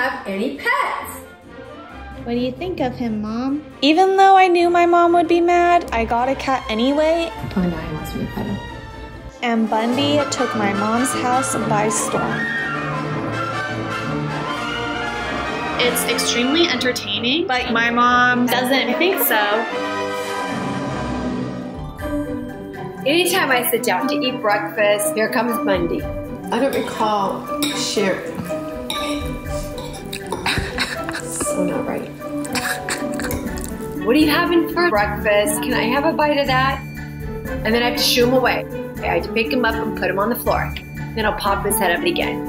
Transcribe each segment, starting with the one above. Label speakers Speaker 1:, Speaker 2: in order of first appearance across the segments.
Speaker 1: have any pets.
Speaker 2: What do you think of him, Mom?
Speaker 3: Even though I knew my mom would be mad, I got a cat anyway.
Speaker 1: Oh, now he wants me to pet him.
Speaker 3: And Bundy took my mom's house by storm.
Speaker 4: It's extremely entertaining, but my mom doesn't think so.
Speaker 1: Anytime I sit down to eat breakfast, here comes Bundy. I don't recall sharing. So not right. What are you having for breakfast? Can I have a bite of that? And then I have to shoo him away. I have to pick him up and put him on the floor. Then I'll pop his head up again.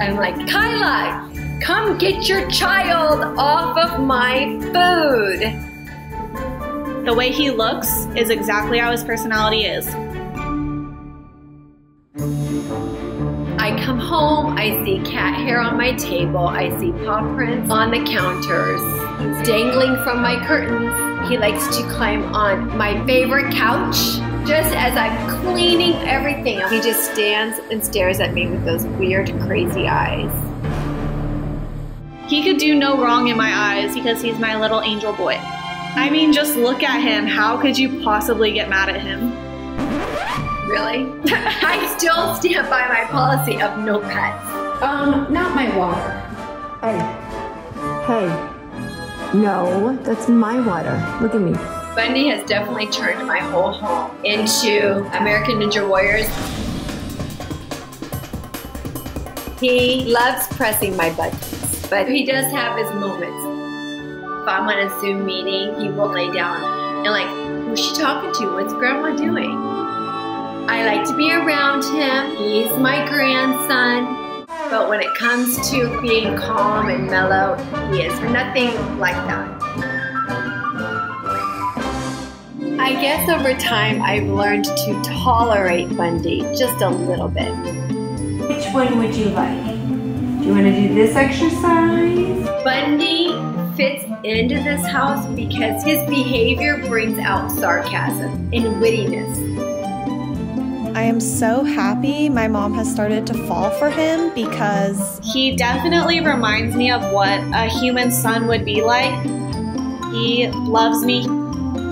Speaker 1: I'm like, Kyla, come get your child off of my food.
Speaker 4: The way he looks is exactly how his personality is.
Speaker 1: I come home, I see cat hair on my table, I see paw prints on the counters. He's dangling from my curtains. He likes to climb on my favorite couch. Just as I'm cleaning everything, he just stands and stares at me with those weird, crazy eyes.
Speaker 4: He could do no wrong in my eyes because he's my little angel boy. I mean, just look at him. How could you possibly get mad at him?
Speaker 1: Really? I still stand by my policy of no pets. Um, not my water.
Speaker 5: Hey. Hey. No, that's my water. Look at me.
Speaker 1: Bundy has definitely turned my whole home into American Ninja Warriors. He loves pressing my buttons, but he does have his moments. If I'm on a Zoom meeting, he will lay down and like, who's she talking to? What's grandma doing? I like to be around him. He's my grandson. But when it comes to being calm and mellow, he is nothing like that. I guess over time I've learned to tolerate Bundy just a little bit.
Speaker 5: Which one would you like? Do you want to do this exercise?
Speaker 1: Bundy fits into this house because his behavior brings out sarcasm and wittiness.
Speaker 3: I am so happy my mom has started to fall for him because
Speaker 4: He definitely reminds me of what a human son would be like. He loves me,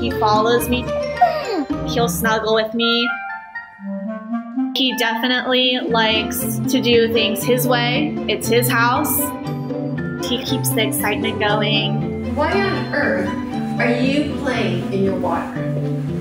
Speaker 4: he follows me, he'll snuggle with me. He definitely likes to do things his way. It's his house. He keeps the excitement going.
Speaker 1: Why on earth are you playing in your water?